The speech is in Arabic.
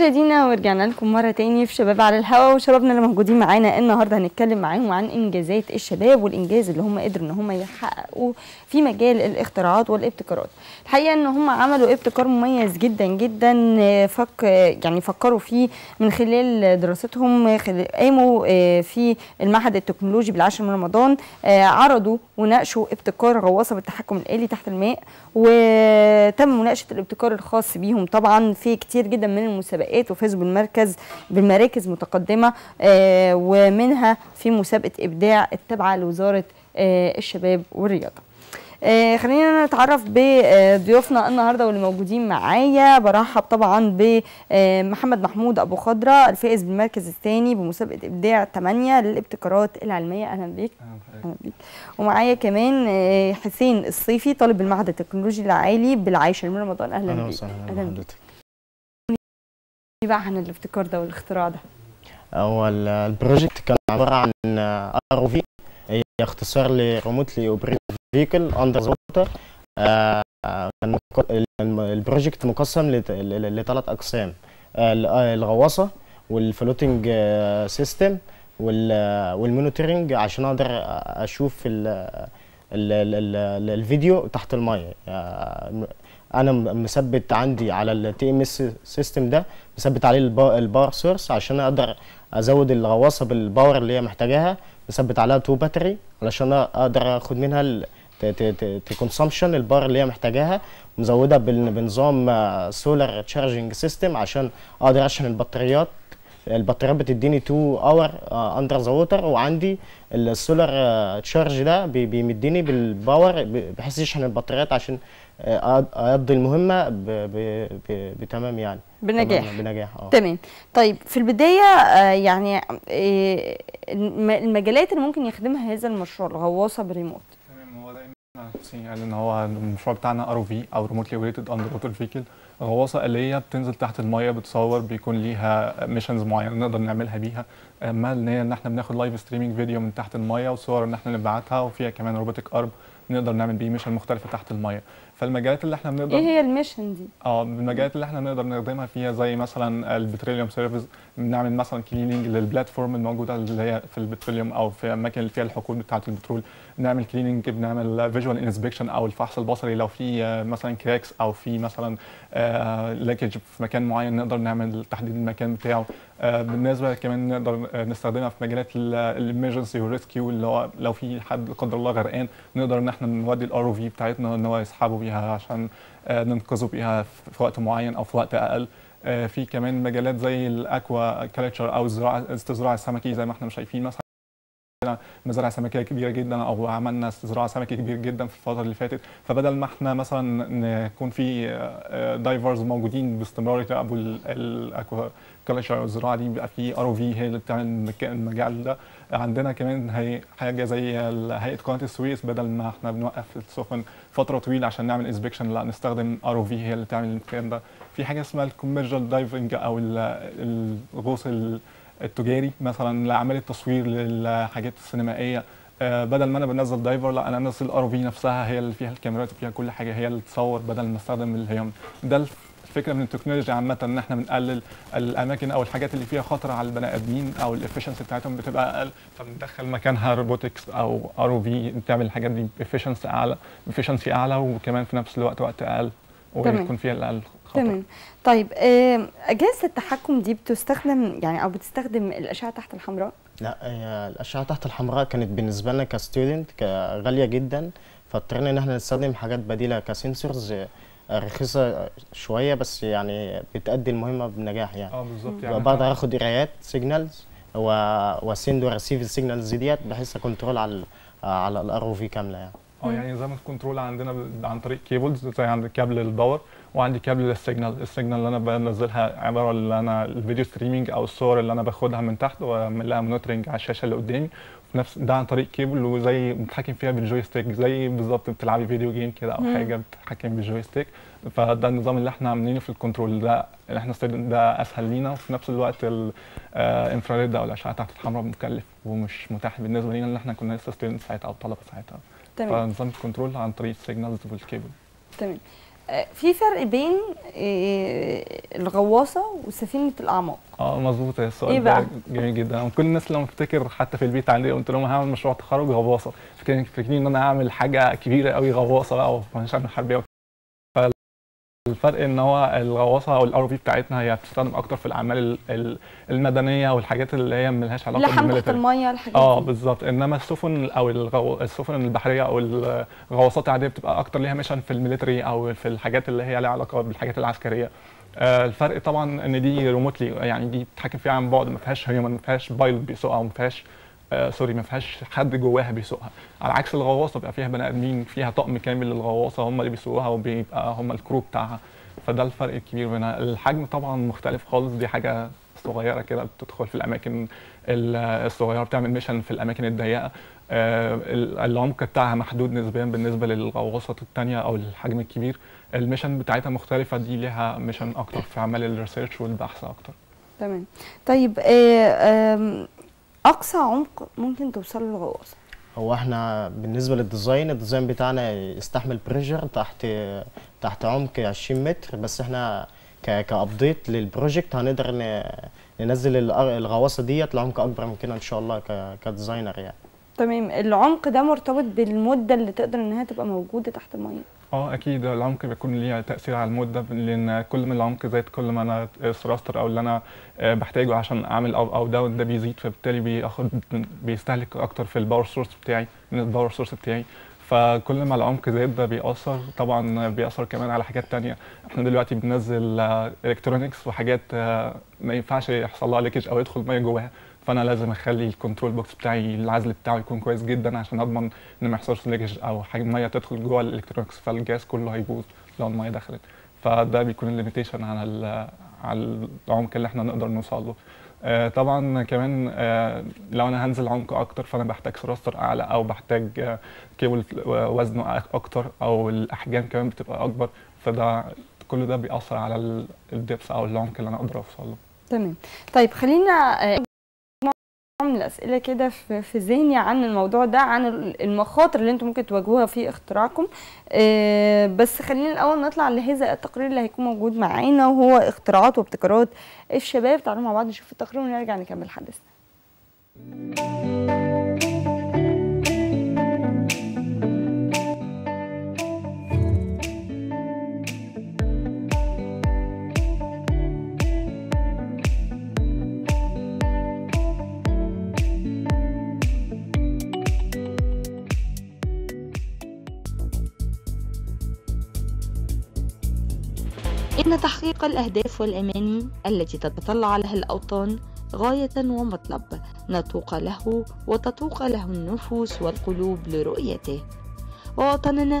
مشاهدينا ورجعنا لكم مرة تاني في شباب على الهواء وشبابنا اللي موجودين معانا النهارده هنتكلم معاهم عن إنجازات الشباب والإنجاز اللي هم قدروا إن هم يحققوه في مجال الاختراعات والابتكارات. الحقيقة إن هم عملوا ابتكار مميز جدا جدا فك يعني فكروا فيه من خلال دراستهم قاموا في المعهد التكنولوجي بالعاشر من رمضان عرضوا وناقشوا ابتكار غواصة بالتحكم الآلي تحت الماء وتم مناقشة الابتكار الخاص بيهم طبعا في كتير جدا من المسابقات. وفازوا بالمركز بالمراكز متقدمة ومنها في مسابقة إبداع التابعة لوزارة الشباب والرياضة. آه خلينا نتعرف بضيوفنا النهارده واللي موجودين معايا. برحب طبعا بمحمد محمود أبو خضرة الفائز بالمركز الثاني بمسابقة إبداع 8 للابتكارات العلمية. أهلا بيك. أهلا بيك. ومعايا كمان آه حسين الصيفي طالب المعهد التكنولوجي العالي بالعاشر من رمضان. أهلا بيك. أهلا بيك بقى عن الابتكار ده والاختراع ده؟ هو ال project كان عبارة عن ROV هي اختصار ل remotely operated vehicle underwater ال project مقسم لثلاث أقسام. الغواصة وال floating system وال monitoring عشان أقدر أشوف الفيديو تحت المية. أنا مثبت عندي على ال TMS system ده مثبت عليه ال power source عشان أقدر أزود الغواصه بال power اللي هي محتاجاها مثبت عليها two battery علشان أقدر أخد منها ال consumption ال power اللي هي محتاجاها مزودها بنظام solar charging system عشان أقدر أشحن البطاريات البطاريات بتديني 2 hour under the water وعندي ال solar charge ده بيمدني بال power بحيث يشحن البطاريات عشان اقضي المهمة ب ب بتمام يعني. بنجاح. بنجاح آه. تمام. طيب في البداية آه يعني آه المجالات اللي ممكن يخدمها هذا المشروع الغواصه بريموت تمام. هو دايما يعني إن هو المشروع بتاعنا ROV أو remotely operated underwater vehicle غواصة آلية بتنزل تحت المية بتصور بيكون ليها missions معينة نقدر نعملها بيها. هي إن إحنا بناخد live streaming فيديو من تحت المية وصور إن إحنا نبعتها وفيها كمان robotic arm نقدر نعمل بيه mission مختلفة تحت المية. فالمجالات اللي إحنا بنقدر إيه هي ال mission دي؟ آه المجالات اللي إحنا نقدر نخدمها فيها زي مثلا ال petroleum service بنعمل مثلا cleaning لل platform الموجودة اللي هي في ال petroleum أو في الاماكن اللي فيها الحقول بتاعة البترول. بنعمل cleaning بنعمل visual inspection أو الفحص البصري. لو في مثلا cracks أو في مثلا leakage في مكان معين نقدر نعمل تحديد المكان بتاعه. بالنسبة كمان نقدر نستخدمها في مجالات ال emergency وال rescue اللي هو لو في حد لا قدر الله غرقان نقدر إن إحنا نودي ال ROV بتاعتنا إن هو يسحبه بيها عشان ننقذه بيها في وقت معين أو في وقت أقل. في كمان مجالات زي ال aquaculture أو الزراعة استزراع السمكي زي ما إحنا شايفين مثلا. مزارع سمكية كبيرة جدا أو عملنا استزراع سمكي كبير جدا في الفترة اللي فاتت. فبدل ما إحنا مثلا نكون في divers موجودين باستمرار يراقبوا ال aquaculture الزراعة دي بيبقى في ROV هي اللي بتعمل المجال ده. عندنا كمان هي حاجة زي هيئة قناة السويس. بدل ما إحنا بنوقف السفن فترة طويلة عشان نعمل inspection لا نستخدم ROV هي اللي تعمل الكلام ده. في حاجة اسمها ال commercial diving أو الغوص التجاري مثلا لاعمال التصوير للحاجات السينمائية. بدل ما أنا بنزل diver لا أنا انزل ال ROV نفسها هي اللي فيها الكاميرات وفيها كل حاجة هي اللي تصور بدل ما أستخدم هي ده الفكرة من التكنولوجيا عامة إن إحنا بنقلل الأماكن أو الحاجات اللي فيها خطر على البني آدمين أو ال efficiency بتاعتهم بتبقى أقل. فبندخل مكانها robotics أو ROV بتعمل الحاجات دي ب efficiency أعلى efficiency أعلى وكمان في نفس الوقت وقت أقل. ويكون فيها الاقل خطر تمام. طيب أجهزة التحكم دي بتستخدم يعني أو بتستخدم الأشعة تحت الحمراء؟ لا هي الأشعة تحت الحمراء كانت بالنسبة لنا ك student غالية جدا فاضطرينا إن إحنا نستخدم حاجات بديلة ك sensors رخيصة شوية بس يعني بتأدي المهمة بنجاح يعني. آه بالظبط يعني. بقدر اخد قرايات signals وا send و receive ال signals ديت بحيث أ control على على ال ROV كاملة يعني. آه يعني نظام ال control عندنا عن طريق cables زي عندي كابل ال power وعندي كابل لل signal ال signal اللي أنا بنزلها عبارة اللي أنا ال video streaming أو الصور اللي أنا باخدها من تحت واعمل لها monitoring على الشاشة اللي قدامي. في نفس ده عن طريق كيبل وزي بتتحكم فيها بال joystick زي بالظبط بتلعبي video game كده أو حاجة بتتحكم بال joystick فده النظام اللي إحنا عاملينه في ال control ده اللي إحنا ده أسهل لينا. وفي نفس الوقت ال infrared أو الأشعة تحت الحمراء مكلف ومش متاح بالنسبة لينا اللي إحنا كنا لسه student ساعتها أو طلبه ساعتها. تمام. فنظام ال control عن طريق ال signals وال cable تمام. آه، في فرق بين آه، الغواصة وسفينة الأعماق. آه مظبوط. السؤال إيه ده بقى؟ جميل جدا. كل الناس لما بفتكر حتى في البيت عندي قلت لهم هعمل مشروع تخرج غواصة. فاكرين فاكرين إن أنا هعمل حاجة كبيرة قوي غواصة بقى ومش هعمل حربيه فالفرق إن هو الغواصة أو ال ROV بتاعتنا هي بتستخدم أكتر في الأعمال ال- ال- المدنية والحاجات اللي هي ملهاش علاقة لحم تحت بال military المية الحاجات آه بالظبط. إنما السفن أو الغو... السفن البحرية أو الغواصات العادية بتبقى أكتر ليها mission في ال military أو في الحاجات اللي هي لها علاقة بالحاجات العسكرية. آه الفرق طبعا إن دي remotely يعني دي بتتحكم فيها عن بعد ما فيهاش human ما فيهاش pilot بيسوقها وما فيهاش آه sorry ما فيهاش حد جواها بيسوقها. على عكس الغواصة بيبقى فيها بني آدمين فيها طقم كامل للغواصة هم اللي بيسوقوها وبيبقى هم ال crew بتاعها. فده الفرق الكبير بينها. الحجم طبعا مختلف خالص. دي حاجة صغيرة كده بتدخل في الأماكن ال- الصغيرة بتعمل mission في الأماكن الضيقة. آه، ال- العمق بتاعها محدود نسبيا بالنسبة للغواصات التانية أو الحجم الكبير. ال mission بتاعتها مختلفة. دي ليها mission أكتر في اعمال ال research والبحث أكتر. تمام. طيب آه، آم، أقصى عمق ممكن توصل له الغواصه هو إحنا بالنسبة لل design ال design بتاعنا يستحمل pressure تحت تحت عمق 20 متر بس إحنا ك update لل project هنقدر ننزل الغواصة ديت لعمق أكبر من كده إن شاء الله ك ك designer يعني. تمام. العمق ده مرتبط بالمدة اللي تقدر إنها تبقى موجودة تحت المية. آه أكيد العمق بيكون ليه تأثير على المده لأن كل ما العمق زاد كل ما أنا ال thruster أو اللي أنا آه، بحتاجه عشان أعمل up أو down ده بيزيد فبالتالي بياخد بيستهلك أكتر في ال power source بتاعي من ال power source بتاعي. فكل ما العمق زاد ده بيأثر طبعا بيأثر كمان على حاجات تانية. إحنا دلوقتي بننزل electronics وحاجات آه، ما ينفعش يحصل لها leakage أو يدخل مية جواها. فأنا لازم أخلي ال control box بتاعي العزل بتاعه يكون كويس جدا عشان أضمن إن ما يحصلش leakage أو حاجة ميه تدخل جوه ال electronics فالجهاز كله هيبوظ لو المية دخلت. فده بيكون ال limitation على على العمق اللي إحنا نقدر نوصل له. آه، طبعا كمان آه، لو أنا هنزل عمق أكتر فأنا بحتاج thruster أعلى أو بحتاج آه، كيبل وزنه أك- أكتر أو الأحجام كمان بتبقى أكبر. فده كل ده بيأثر على الدبس أو العمق اللي أنا أقدر أوصل له. تمام. طيب خلينا آه، من الاسئله كده في ذهني عن الموضوع ده عن ال- المخاطر اللي أنتم ممكن تواجهوها في اختراعكم. آه، بس خلينا الأول نطلع لهذا التقرير اللي هيكون موجود معانا وهو اختراعات وابتكارات. الشباب تعالوا مع بعض نشوف التقرير ونرجع نكمل حديثنا. إن تحقيق الأهداف والأماني التي تتطلع لها الأوطان غاية ومطلب نتوق له وتتوق له النفوس والقلوب لرؤيته. ووطننا